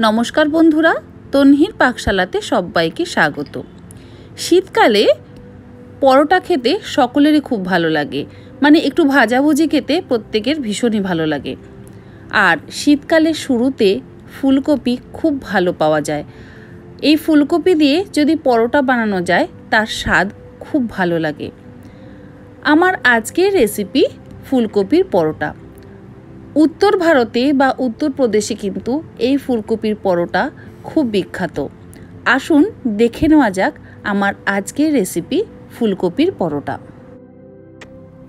নমস্কার বন্ধুরা, তন্হির পাকশালাতে সবাইকে স্বাগত। শীতকালে পরোটা খেতে সকলেরই খুব ভালো লাগে। মানে একটু ভাজাভুজি খেতে প্রত্যেকের ভীষণই ভালো লাগে। আর শীতকালের শুরুতে ফুলকপি খুব ভালো পাওয়া যায়। এই ফুলকপি দিয়ে যদি পরোটা বানানো যায়, তার স্বাদ খুব ভালো লাগে। আমার আজকের রেসিপি ফুলকপির পরোটা। উত্তর ভারতে বা উত্তরপ্রদেশে কিন্তু এই ফুলকপির পরোটা খুব বিখ্যাত। আসুন দেখে নেওয়া যাক আমার আজকের রেসিপি ফুলকপির পরোটা।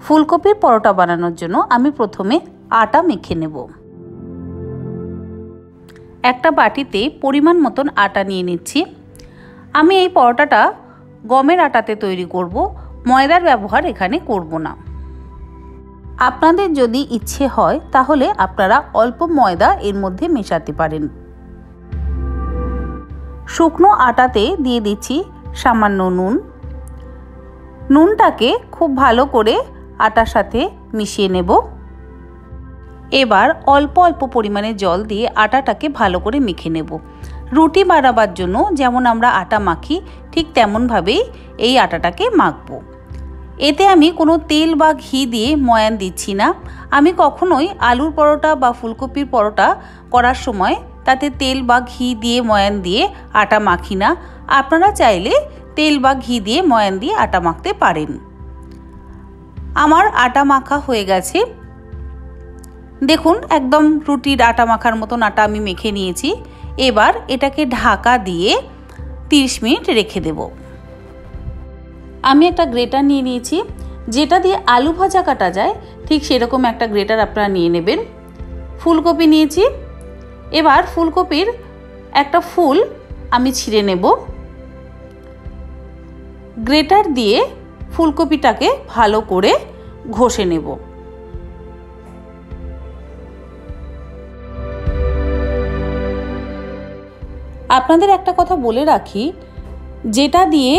ফুলকপির পরোটা বানানোর জন্য আমি প্রথমে আটা মেখে নেব। একটা বাটিতে পরিমাণ মতন আটা নিয়ে নিচ্ছি। আমি এই পরোটাটা গমের আটাতে তৈরি করব, ময়দার ব্যবহার এখানে করব না। আপনাদের যদি ইচ্ছে হয়, তাহলে আপনারা অল্প ময়দা এর মধ্যে মেশাতে পারেন। শুকনো আটাতে দিয়ে দিচ্ছি সামান্য নুন। নুনটাকে খুব ভালো করে আটার সাথে মিশিয়ে নেব। এবার অল্প অল্প পরিমাণে জল দিয়ে আটাটাকে ভালো করে মেখে নেব। রুটি বানাবার জন্য যেমন আমরা আটা মাখি, ঠিক তেমনভাবেই এই আটাটাকে মাখবো। এতে আমি কোনো তেল বা ঘি দিয়ে ময়ান দিচ্ছি না। আমি কখনোই আলুর পরোটা বা ফুলকপির পরোটা করার সময় তাতে তেল বা ঘি দিয়ে ময়ান দিয়ে আটা মাখি না। আপনারা চাইলে তেল বা ঘি দিয়ে ময়ান দিয়ে আটা মাখতে পারেন। আমার আটা মাখা হয়ে গেছে। দেখুন, একদম রুটির আটা মাখার মতন আটা আমি মেখে নিয়েছি। এবার এটাকে ঢাকা দিয়ে 30 মিনিট রেখে দেবো। আমি একটা গ্রেটার নিয়ে নিয়েছি, যেটা দিয়ে আলু ভাজা কাটা যায়, ঠিক সেরকম একটা গ্রেটার আপনারা নিয়ে নেবেন। ফুলকপি নিয়েছি, এবার ফুলকপির একটা ফুল আমি ছিঁড়ে নেব। গ্রেটার দিয়ে ফুলকপিটাকে ভালো করে ঘষে নেব। আপনাদের একটা কথা বলে রাখি, যেটা দিয়ে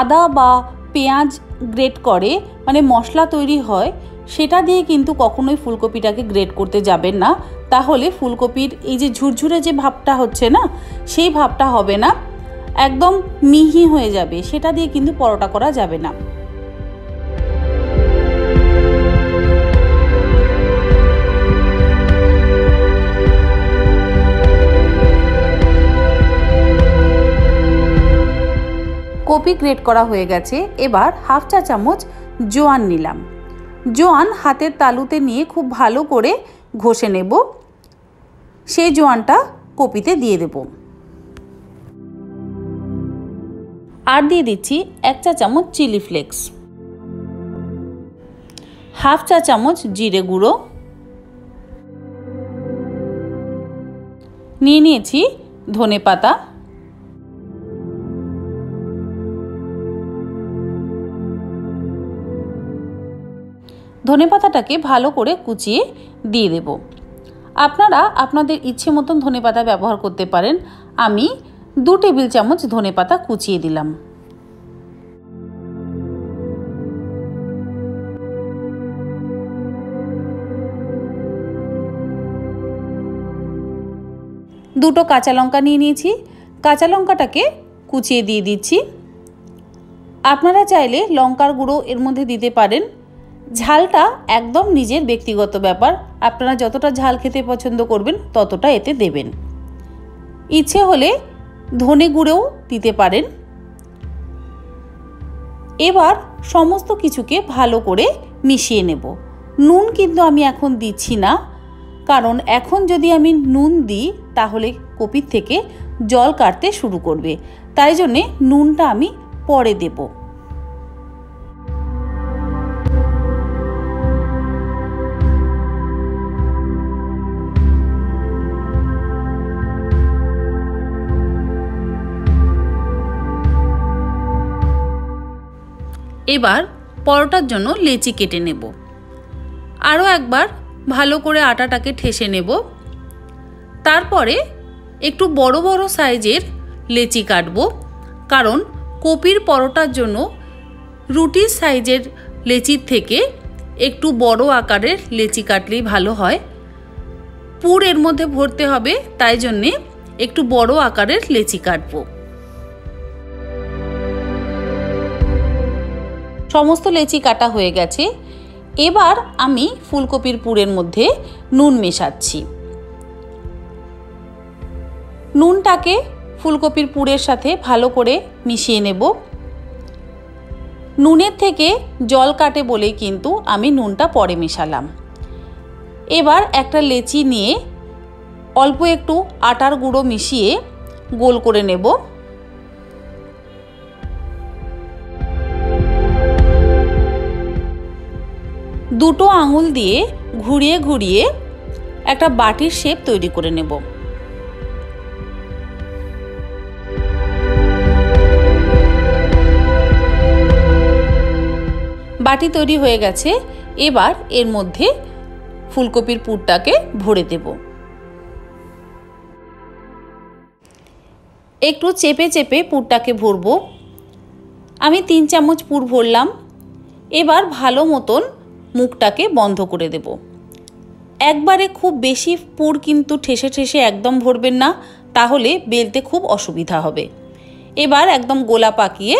আদা বা পেঁয়াজ গ্রেট করে মানে মশলা তৈরি হয়, সেটা দিয়ে কিন্তু কখনোই ফুলকপিটাকে গ্রেট করতে যাবেন না। তাহলে ফুলকপির এই যে ঝুরঝুরে যে ভাবটা হচ্ছে না, সেই ভাবটা হবে না, একদম মিহি হয়ে যাবে। সেটা দিয়ে কিন্তু পরোটা করা যাবে না। কপি গ্রেট করা হয়ে গেছে। এবার হাফ চা চামচ জোয়ান নিলাম। জোয়ান হাতের তালুতে নিয়ে খুব ভালো করে ঘষে নেব। সেই জোয়ানটা কপিতে দিয়ে দেব। আর দিয়ে দিচ্ছি এক চা চামচ চিলি ফ্লেক্স। হাফ চা চামচ জিরে গুঁড়ো। নিয়ে নিয়েছি ধনে পাতা। ধনে পাতাটাকে ভালো করে কুচিয়ে দিয়ে দেব। আপনারা আপনাদের ইচ্ছে মতন ধনে পাতা ব্যবহার করতে পারেন। আমি দু টেবিল চামচ ধনে পাতা কুচিয়ে দিলাম। দুটো কাঁচা লঙ্কা নিয়ে নিয়েছি। কাঁচা লঙ্কাটাকে কুচিয়ে দিয়ে দিচ্ছি। আপনারা চাইলে লঙ্কার গুঁড়ো এর মধ্যে দিতে পারেন। ঝালটা একদম নিজের ব্যক্তিগত ব্যাপার। আপনারা যতটা ঝাল খেতে পছন্দ করবেন, ততটা এতে দেবেন। ইচ্ছে হলে ধনে গুঁড়েও দিতে পারেন। এবার সমস্ত কিছুকে ভালো করে মিশিয়ে নেব। নুন কিন্তু আমি এখন দিচ্ছি না, কারণ এখন যদি আমি নুন দিই, তাহলে কপির থেকে জল কাটতে শুরু করবে। তাই জন্যে নুনটা আমি পরে দেবো। এবার পরোটার জন্য লেচি কেটে নেব। আরও একবার ভালো করে আটাটাকে ঠেসে নেব। তারপরে একটু বড় বড় সাইজের লেচি কাটবো, কারণ কপির পরোটার জন্য রুটির সাইজের লেচির থেকে একটু বড় আকারের লেচি কাটলেই ভালো হয়। পুর এর মধ্যে ভরতে হবে, তাই জন্যে একটু বড় আকারের লেচি কাটবো। সমস্ত লেচি কাটা হয়ে গেছে। এবার আমি ফুলকপির পুরের মধ্যে নুন মেশাচ্ছি। নুনটাকে ফুলকপির পুরের সাথে ভালো করে মিশিয়ে নেব। নুনের থেকে জল কাটে বলেই কিন্তু আমি নুনটা পরে মেশালাম। এবার একটা লেচি নিয়ে অল্প একটু আটার গুঁড়ো মিশিয়ে গোল করে নেব। দুটো আঙুল দিয়ে ঘুরিয়ে ঘুরিয়ে একটা বাটির শেপ তৈরি করে নেব। বাটি তৈরি হয়ে গেছে। এবার এর মধ্যে ফুলকপির পুরটাকে ভরে দেব। একটু চেপে চেপে পুরটাকে ভরবো। আমি তিন চামচ পুর ভরলাম। এবার ভালো মতন মুখটাকে বন্ধ করে দেব। একবারে খুব বেশি পুর কিন্তু ঠেসে ঠেসে একদম ভরবেন না, তাহলে বেলতে খুব অসুবিধা হবে। এবার একদম গোলা পাকিয়ে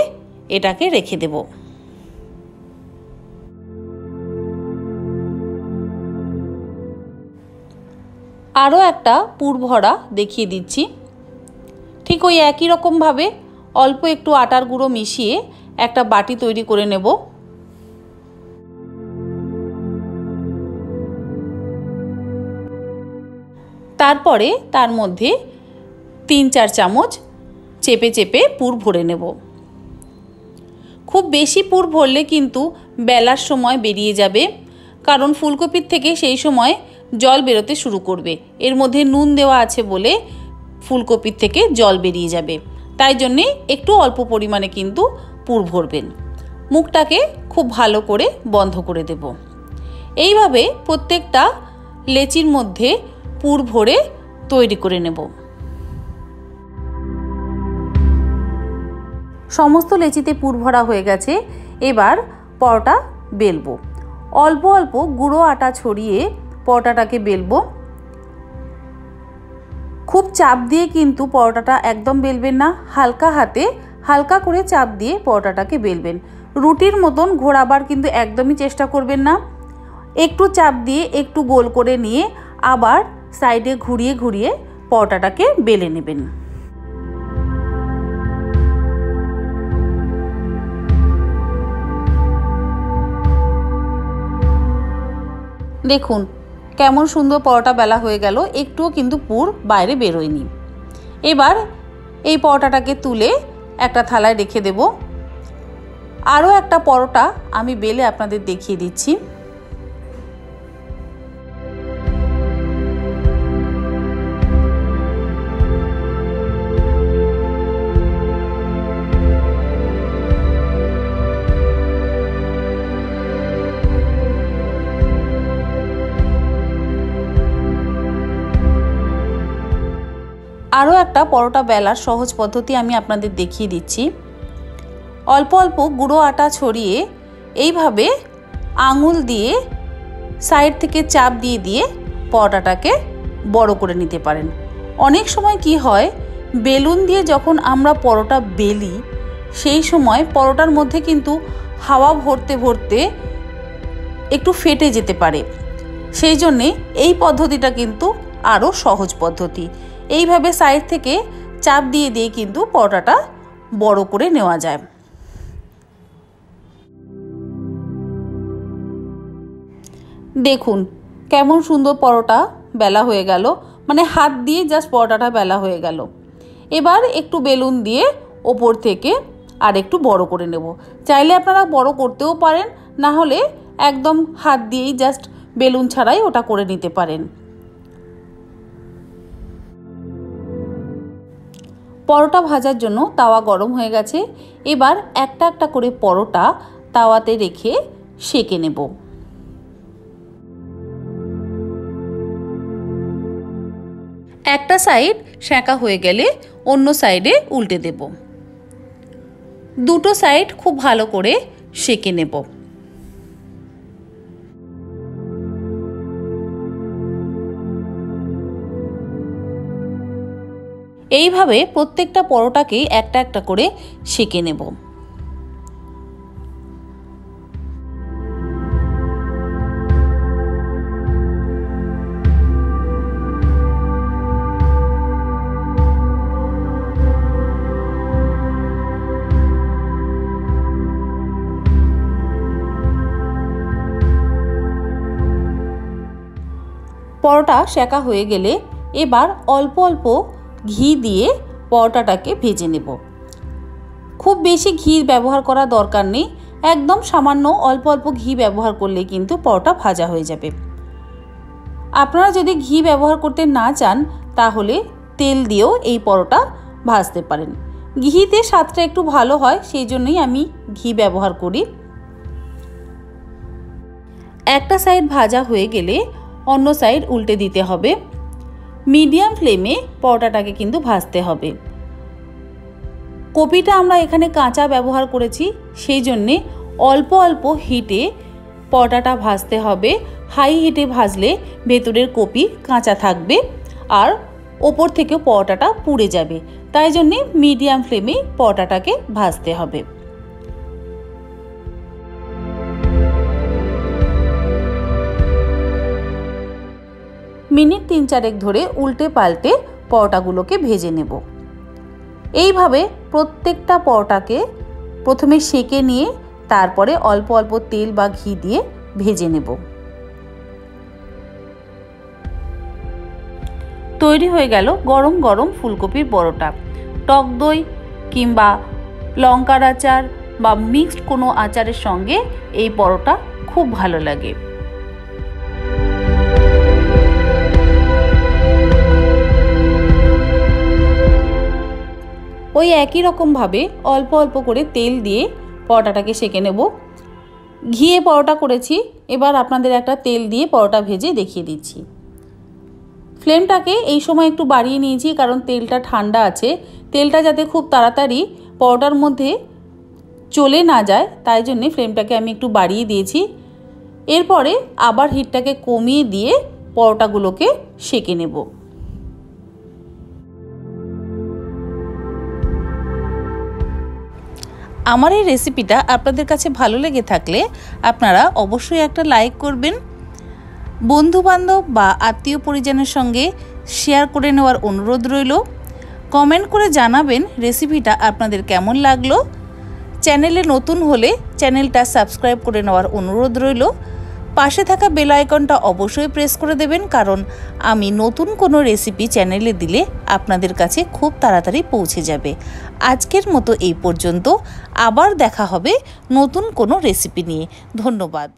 এটাকে রেখে দেব। আরও একটা পুর ভরা দেখিয়ে দিচ্ছি। ঠিক ওই একই রকমভাবে অল্প একটু আটার গুঁড়ো মিশিয়ে একটা বাটি তৈরি করে নেব। তারপরে তার মধ্যে তিন চার চামচ চেপে চেপে পুর ভরে নেব। খুব বেশি পুর ভরলে কিন্তু বেলার সময় বেরিয়ে যাবে, কারণ ফুলকপির থেকে সেই সময় জল বেরোতে শুরু করবে। এর মধ্যে নুন দেওয়া আছে বলে ফুলকপির থেকে জল বেরিয়ে যাবে। তাই জন্যে একটু অল্প পরিমাণে কিন্তু পুর ভরবেন। মুখটাকে খুব ভালো করে বন্ধ করে দেব। এইভাবে প্রত্যেকটা লেচির মধ্যে পুর ভরে তৈরি করে নেব। সমস্ত লেচিতে পুর ভরা হয়ে গেছে, এবার পরোটা বেলবো। অল্প অল্প গুঁড়ো আটা ছড়িয়ে পরোটাটাকে বেলবো। খুব চাপ দিয়ে কিন্তু পরোটাটা একদম বেলবেন না, হালকা হাতে হালকা করে চাপ দিয়ে পরোটাটাকে বেলবেন। রুটির মতন ঘোরাবার কিন্তু একদমই চেষ্টা করবেন না। একটু চাপ দিয়ে একটু গোল করে নিয়ে আবার সাইডে ঘুরিয়ে ঘুরিয়ে পরোটাটাকে বেলে নেবেন। দেখুন, কেমন সুন্দর পরোটা বেলা হয়ে গেল, একটুও কিন্তু পুর বাইরে বেরোয়নি। এবার এই পরোটাটাকে তুলে একটা থালায় রেখে দেব। আরও একটা পরোটা আমি বেলে আপনাদের দেখিয়ে দিচ্ছি। আরও একটা পরোটা বেলার সহজ পদ্ধতি আমি আপনাদের দেখিয়ে দিচ্ছি। অল্প অল্প গুঁড়ো আটা ছড়িয়ে এইভাবে আঙুল দিয়ে সাইড থেকে চাপ দিয়ে দিয়ে পরোটাটাকে বড় করে নিতে পারেন। অনেক সময় কি হয়, বেলুন দিয়ে যখন আমরা পরোটা বেলি, সেই সময় পরোটার মধ্যে কিন্তু হাওয়া ভরতে ভরতে একটু ফেটে যেতে পারে। সেই জন্যে এই পদ্ধতিটা কিন্তু আরও সহজ পদ্ধতি। এইভাবে সাইড থেকে চাপ দিয়ে দিয়ে কিন্তু পরোটাটা বড় করে নেওয়া যায়। দেখুন, কেমন সুন্দর পরোটা বেলা হয়ে গেল। মানে হাত দিয়ে জাস্ট পরোটাটা বেলা হয়ে গেল। এবার একটু বেলুন দিয়ে ওপর থেকে আর একটু বড় করে নেব। চাইলে আপনারা বড় করতেও পারেন, না হলে একদম হাত দিয়েই জাস্ট বেলুন ছাড়াই ওটা করে নিতে পারেন। পরোটা ভাজার জন্য তাওয়া গরম হয়ে গেছে। এবার একটা একটা করে পরোটা তাওয়াতে রেখে সেকে নেব। একটা সাইড সেঁকা হয়ে গেলে অন্য সাইডে উল্টে দেব। দুটো সাইড খুব ভালো করে সেকে নেব। এইভাবে প্রত্যেকটা পরোটাকেই একটা একটা করে সেঁকে নেব। পরোটা সেকা হয়ে গেলে এবার অল্প অল্প ঘি দিয়ে পরোটাটাকে ভেজে নেব। খুব বেশি ঘি ব্যবহার করা দরকার নেই। একদম সামান্য অল্প অল্প ঘি ব্যবহার করলে কিন্তু পরোটা ভাজা হয়ে যাবে। আপনারা যদি ঘি ব্যবহার করতে না চান, তাহলে তেল দিয়েও এই পরোটা ভাজতে পারেন। ঘিতে স্বাদটা একটু ভালো হয়, সেই জন্যই আমি ঘি ব্যবহার করি। একটা সাইড ভাজা হয়ে গেলে অন্য সাইড উল্টে দিতে হবে। মিডিয়াম ফ্লেমে পরোটাটাকে কিন্তু ভাজতে হবে। কপিটা আমরা এখানে কাঁচা ব্যবহার করেছি, সেই জন্যে অল্প অল্প হিটে পরোটাটা ভাজতে হবে। হাই হিটে ভাজলে ভেতরের কপি কাঁচা থাকবে আর ওপর থেকে পরোটাটা পুড়ে যাবে। তাই জন্যে মিডিয়াম ফ্লেমে পরোটাটাকে ভাজতে হবে। মিনিট তিন চারেক ধরে উল্টে পাল্টে পরোটাগুলোকে ভেজে নেব। এইভাবে প্রত্যেকটা পরোটাকে প্রথমে সেঁকে নিয়ে তারপরে অল্প অল্প তেল বা ঘি দিয়ে ভেজে নেব। তৈরি হয়ে গেল গরম গরম ফুলকপির পরোটা। টক দই কিংবা লঙ্কার আচার বা মিক্সড কোনো আচারের সঙ্গে এই পরোটা খুব ভালো লাগে। ওই একই রকমভাবে অল্প অল্প করে তেল দিয়ে পরোটাটাকে সেঁকে নেব। ঘিয়ে পরোটা করেছি, এবার আপনাদের একটা তেল দিয়ে পরোটা ভেজে দেখিয়ে দিচ্ছি। ফ্লেমটাকে এই সময় একটু বাড়িয়ে নিয়েছি, কারণ তেলটা ঠান্ডা আছে। তেলটা যাতে খুব তাড়াতাড়ি পরোটার মধ্যে চলে না যায়, তাই জন্যে ফ্লেমটাকে আমি একটু বাড়িয়ে দিয়েছি। এরপরে আবার হিটটাকে কমিয়ে দিয়ে পরোটাগুলোকে সেঁকে নেব। আমার এই রেসিপিটা আপনাদের কাছে ভালো লেগে থাকলে আপনারা অবশ্যই একটা লাইক করবেন। বন্ধুবান্ধব বা আত্মীয় পরিজনের সঙ্গে শেয়ার করে নেওয়ার অনুরোধ রইল। কমেন্ট করে জানাবেন রেসিপিটা আপনাদের কেমন লাগল। চ্যানেলে নতুন হলে চ্যানেলটা সাবস্ক্রাইব করে নেওয়ার অনুরোধ রইল। পাশে থাকা বেল আইকনটা অবশ্যই প্রেস করে দেবেন, কারণ আমি নতুন কোনো রেসিপি চ্যানেলে দিলে আপনাদের কাছে খুব তাড়াতাড়ি পৌঁছে যাবে। আজকের মতো এই পর্যন্ত। আবার দেখা হবে নতুন কোনো রেসিপি নিয়ে। ধন্যবাদ।